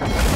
you